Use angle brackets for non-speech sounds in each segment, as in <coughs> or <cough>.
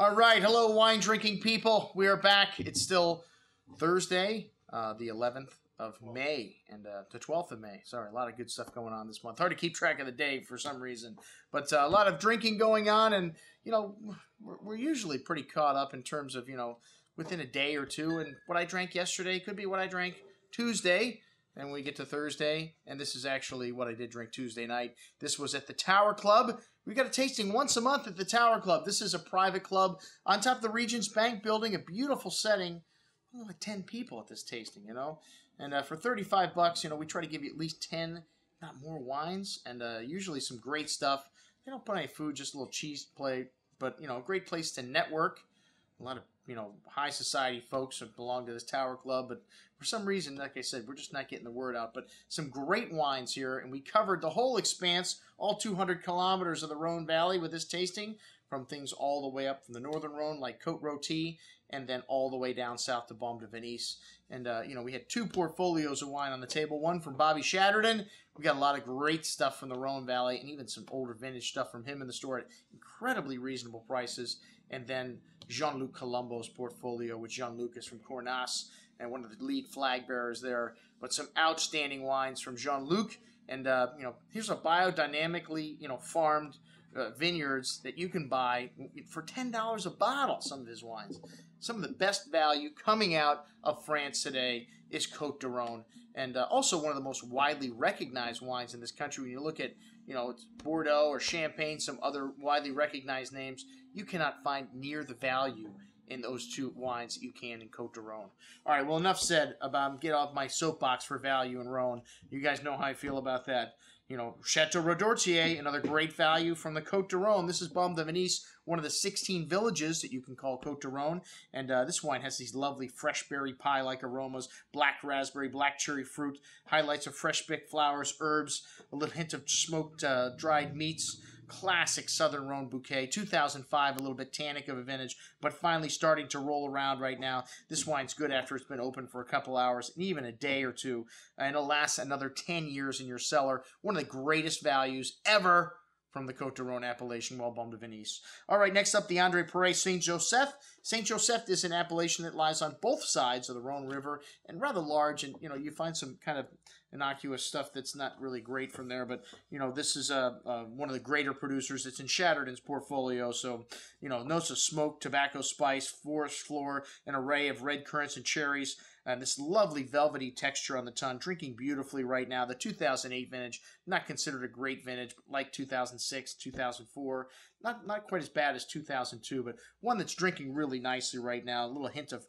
All right, hello, wine drinking people. We are back. It's still Thursday, uh, the 11th of May, and uh, the 12th of May. Sorry, a lot of good stuff going on this month. Hard to keep track of the day for some reason, but uh, a lot of drinking going on, and you know, we're, we're usually pretty caught up in terms of you know within a day or two. And what I drank yesterday could be what I drank Tuesday. And we get to Thursday, and this is actually what I did drink Tuesday night. This was at the Tower Club. We got a tasting once a month at the Tower Club. This is a private club on top of the Regent's Bank building, a beautiful setting. Only like 10 people at this tasting, you know? And uh, for 35 bucks, you know, we try to give you at least 10, not more wines, and uh, usually some great stuff. They don't put any food, just a little cheese plate, but, you know, a great place to network. A lot of you know high society folks who belong to this tower club but for some reason like i said we're just not getting the word out but some great wines here and we covered the whole expanse all 200 kilometers of the rhone valley with this tasting from things all the way up from the northern rhone like Côte-Rôtie and then all the way down south to Beaumes de Venise. And, uh, you know, we had two portfolios of wine on the table. One from Bobby Chadderdon. We got a lot of great stuff from the Rhone Valley and even some older vintage stuff from him in the store at incredibly reasonable prices. And then Jean-Luc Colombo's portfolio, with Jean-Luc is from Cornas and one of the lead flag bearers there. But some outstanding wines from Jean-Luc. And, uh, you know, here's a biodynamically, you know, farmed uh, vineyards that you can buy for $10 a bottle, some of his wines. Some of the best value coming out of France today is Cote de Rhone. And uh, also one of the most widely recognized wines in this country. When you look at, you know, it's Bordeaux or Champagne, some other widely recognized names, you cannot find near the value in those two wines that you can in Cote de Rhone. All right, well, enough said about get off my soapbox for value in Rhone. You guys know how I feel about that you know, Chateau Redortier, another great value from the Côte de Rhone. This is Beaumes de Venise, one of the 16 villages that you can call Côte de Rhone. And uh, this wine has these lovely fresh berry pie like aromas, black raspberry, black cherry fruit, highlights of fresh picked flowers, herbs, a little hint of smoked uh, dried meats classic Southern Rhone bouquet. 2005, a little bit tannic of a vintage, but finally starting to roll around right now. This wine's good after it's been open for a couple hours, and even a day or two, and it'll last another 10 years in your cellar. One of the greatest values ever from the Côte de Rhone appellation, well, Beaumes de Venise. All right, next up, the André Perret Saint Joseph. Saint Joseph is an appellation that lies on both sides of the Rhone River and rather large, and you know you find some kind of innocuous stuff that's not really great from there. But you know this is uh, uh, one of the greater producers. It's in Chadderdon's portfolio, so you know notes of smoke, tobacco, spice, forest floor, an array of red currants and cherries and this lovely velvety texture on the tongue, drinking beautifully right now. The 2008 vintage, not considered a great vintage, but like 2006, 2004, not not quite as bad as 2002, but one that's drinking really nicely right now. A little hint of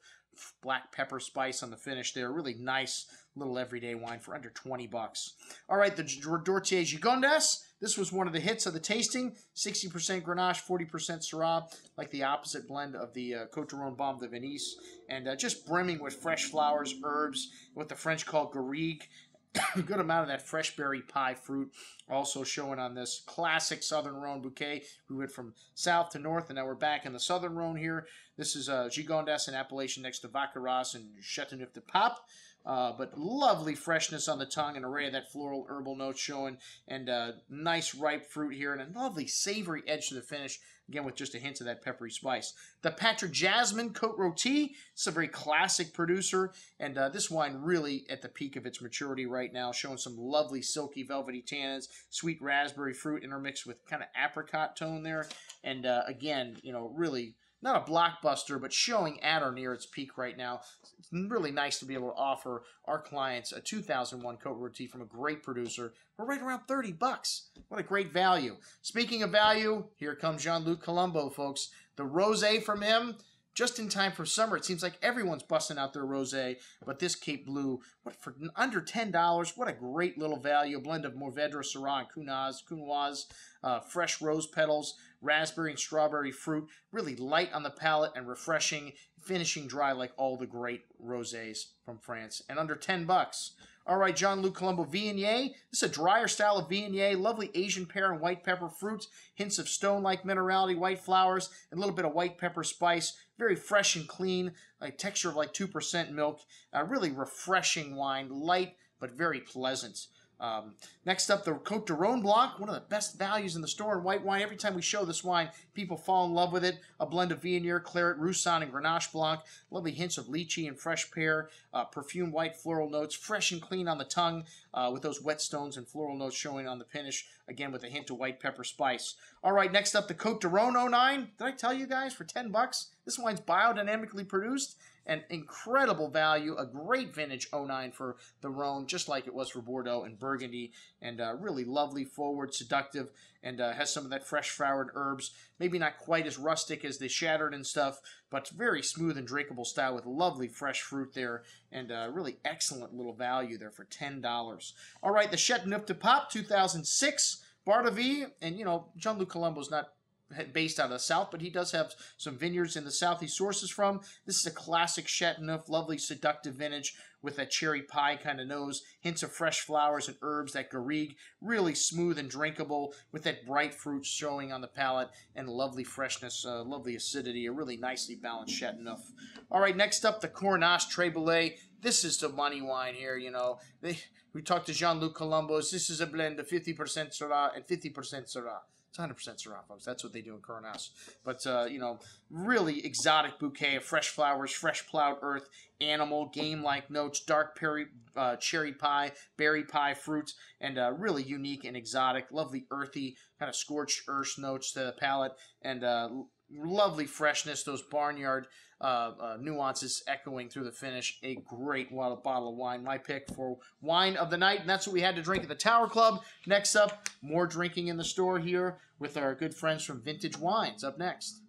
black pepper spice on the finish there. Really nice little everyday wine for under 20 bucks. All right, the Dortier Gigondas. This was one of the hits of the tasting. 60% Grenache, 40% Syrah, like the opposite blend of the uh, Côte de Rhone Beaumes de Venise. And uh, just brimming with fresh flowers, herbs, what the French call garrigue. <coughs> a good amount of that fresh berry pie fruit also showing on this classic Southern Rhone bouquet. We went from south to north, and now we're back in the Southern Rhone here. This is uh, Gigondas, in appellation next to Vacqueyras and Châteauneuf-du-Pape. Uh, but lovely freshness on the tongue, an array of that floral herbal notes showing, and uh, nice ripe fruit here, and a lovely savory edge to the finish, again with just a hint of that peppery spice. The Patrick Jasmin Cote Roti, it's a very classic producer, and uh, this wine really at the peak of its maturity right now, showing some lovely silky velvety tannins, sweet raspberry fruit intermixed with kind of apricot tone there, and uh, again, you know, really not a blockbuster, but showing at or near its peak right now. It's really nice to be able to offer our clients a 2001 Côte-Rôtie from a great producer for right around 30 bucks. What a great value. Speaking of value, here comes Jean-Luc Colombo, folks. The rosé from him, just in time for summer. It seems like everyone's busting out their rosé, but this Cape Bleue, what for under ten dollars? What a great little value! A blend of Mourvèdre, Syrah, and Counoise, Counoise uh, fresh rose petals, raspberry and strawberry fruit. Really light on the palate and refreshing, finishing dry like all the great rosés from France, and under ten bucks. All right, Jean-Luc Colombo Viognier. This is a drier style of Viognier. Lovely Asian pear and white pepper fruits. Hints of stone-like minerality, white flowers, and a little bit of white pepper spice. Very fresh and clean. A texture of like 2% milk. A really refreshing wine. Light, but very pleasant. Um, next up, the Cote de Rhone Blanc, one of the best values in the store in white wine. Every time we show this wine, people fall in love with it. A blend of Viognier, Clairette, Roussanne, and Grenache Blanc. Lovely hints of lychee and fresh pear. Uh, perfumed white floral notes, fresh and clean on the tongue, uh, with those whetstones and floral notes showing on the finish. Again, with a hint of white pepper spice. All right, next up, the Cote de Rhone 09. Did I tell you guys for 10 bucks? This wine's biodynamically produced an incredible value, a great vintage 09 for the Rhone, just like it was for Bordeaux and Burgundy, and uh, really lovely, forward, seductive, and uh, has some of that fresh flowered herbs. Maybe not quite as rustic as the Shattered and stuff, but very smooth and drinkable style with lovely fresh fruit there, and uh, really excellent little value there for $10. All right, the Châteauneuf-du-Pape 2006. Bardavi, and you know, Jean Luc Colombo's not based out of the south, but he does have some vineyards in the south he sources from. This is a classic Chateauneuf, lovely seductive vintage with that cherry pie kind of nose, hints of fresh flowers and herbs, that garrigue, really smooth and drinkable with that bright fruit showing on the palate and lovely freshness, uh, lovely acidity, a really nicely balanced Chateauneuf. All right, next up, the Cornas Terres Brûlées. This is the money wine here, you know. They, we talked to Jean-Luc Colombos. This is a blend of 50% Syrah and 50% Syrah. It's 100% Syrah, folks. That's what they do in Cornas. But, uh, you know, really exotic bouquet of fresh flowers, fresh plowed earth, animal, game-like notes, dark berry, uh, cherry pie, berry pie fruits, and uh, really unique and exotic, lovely earthy, kind of scorched earth notes to the palate, and uh, lovely freshness, those barnyard uh, uh, nuances echoing through the finish. A great bottle of wine. My pick for wine of the night, and that's what we had to drink at the Tower Club. Next up, more drinking in the store here with our good friends from Vintage Wines. Up next.